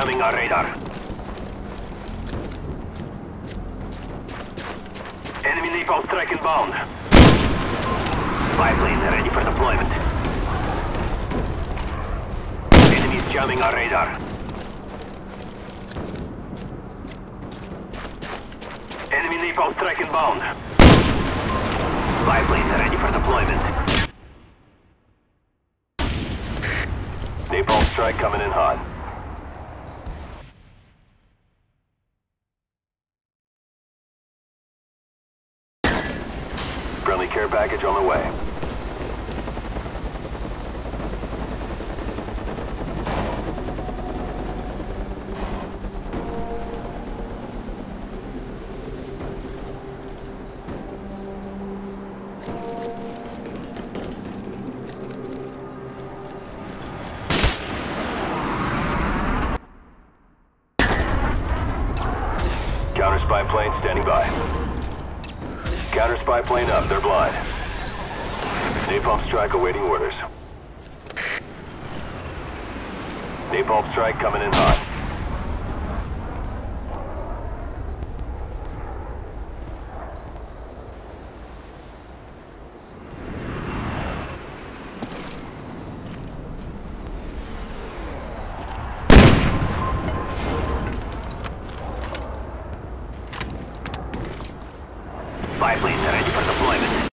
jamming our radar. Enemy napalm strike inbound. Spy plane ready for deployment. Enemies jamming our radar. Enemy napalm strike inbound. Spy plane ready for deployment. Napalm strike coming in hot. Friendly care package on the way. Counter spy plane standing by. Counter spy plane up, they're blind. Napalm strike awaiting orders. Napalm strike coming in hot. Spy plane ready for deployment.